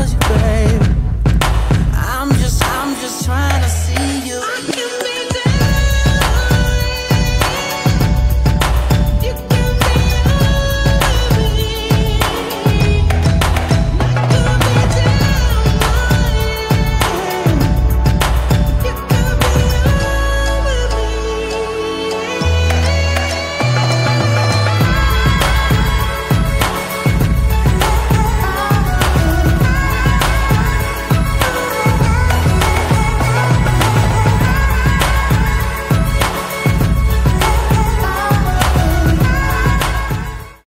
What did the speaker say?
loves you, baby.